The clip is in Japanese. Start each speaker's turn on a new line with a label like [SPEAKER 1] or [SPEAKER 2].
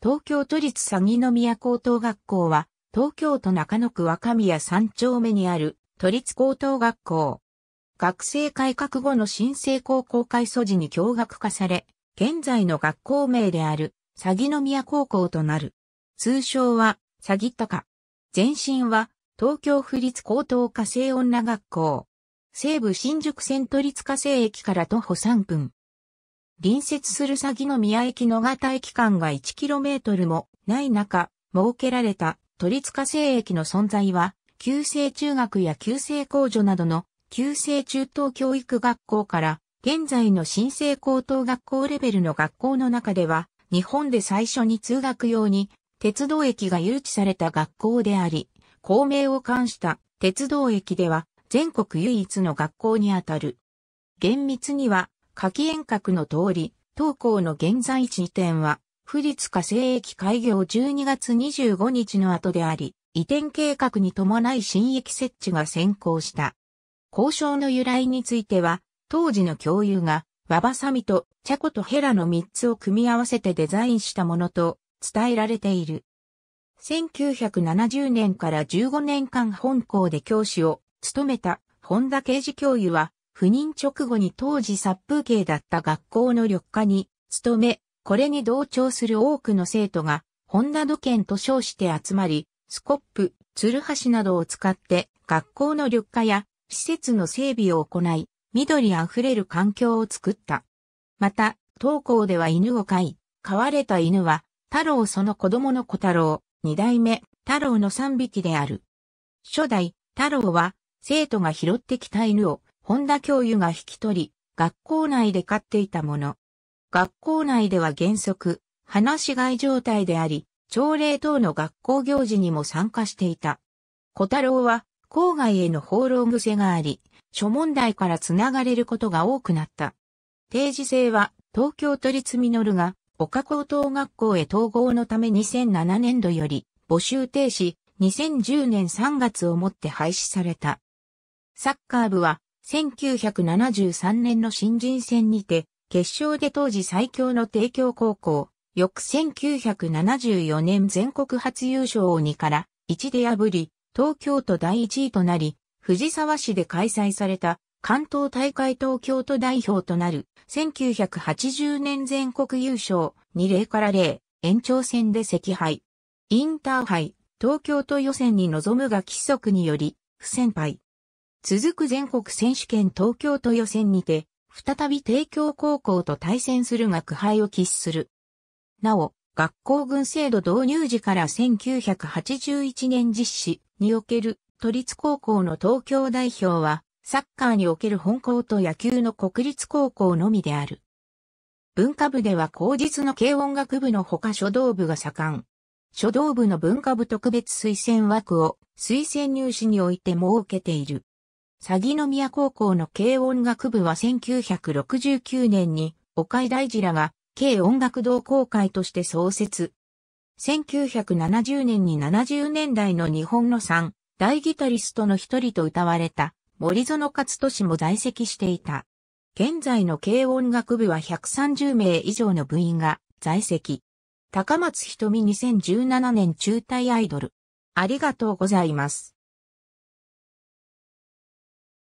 [SPEAKER 1] 東京都立鷺宮高等学校は、東京都中野区若宮三丁目にある都立高等学校。学生改革後の新生高校改祖時に共学化され、現在の学校名である、鷺宮高校となる。通称は、鷺高。前身は、東京府立高等家政女学校。西武新宿線都立家政駅から徒歩3分。隣接する鷺宮駅の型駅間が 1km もない中、設けられた都立家政駅の存在は、旧制中学や旧制工女などの旧制中等教育学校から現在の新生高等学校レベルの学校の中では日本で最初に通学用に鉄道駅が誘致された学校であり、公明を冠した鉄道駅では全国唯一の学校にあたる。厳密には、下記遠隔の通り、当校の現在地移転は、府立火星駅開業12月25日の後であり、移転計画に伴い新駅設置が先行した。交渉の由来については、当時の教諭が、ババサミとチャコとヘラの3つを組み合わせてデザインしたものと伝えられている。1970年から15年間本校で教師を務めた本田刑事教諭は、赴任直後に当時殺風景だった学校の緑化に勤め、これに同調する多くの生徒が、本田土建と称して集まり、スコップ、ツルハシなどを使って学校の緑化や施設の整備を行い、緑あふれる環境を作った。また、当校では犬を飼い、飼われた犬は、太郎その子供の小太郎、二代目、太郎の三匹である。初代、太郎は、生徒が拾ってきた犬を、本田教諭が引き取り、学校内で飼っていたもの。学校内では原則、話し飼い状態であり、朝礼等の学校行事にも参加していた。小太郎は、郊外への放浪癖があり、諸問題からつながれることが多くなった。定時制は、東京都立ミノルが、岡高等学校へ統合のため2007年度より募集停止、2010年3月をもって廃止された。サッカー部は、1973年の新人戦にて、決勝で当時最強の帝京高校、翌1974年全国初優勝を2から1で破り、東京都第1位となり、藤沢市で開催された関東大会東京都代表となる1980年全国優勝2例から0延長戦で赤敗。インターハイ東京都予選に臨むが規則により不戦敗。続く全国選手権東京都予選にて再び帝京高校と対戦するが苦敗を喫する。なお、学校軍制度導入時から1981年実施における都立高校の東京代表は、サッカーにおける本校と野球の国立高校のみである。文化部では後日の軽音楽部のほか書道部が盛ん。書道部の文化部特別推薦枠を推薦入試において設けている。鷺宮高校の軽音楽部は1969年に岡井大二らが軽音楽同好会として創設。1970年に70年代の日本の3大ギタリストの一人と歌われた森園勝利も在籍していた。現在の軽音楽部は130名以上の部員が在籍。高松瞳2017年中退アイドル。ありがとうございます。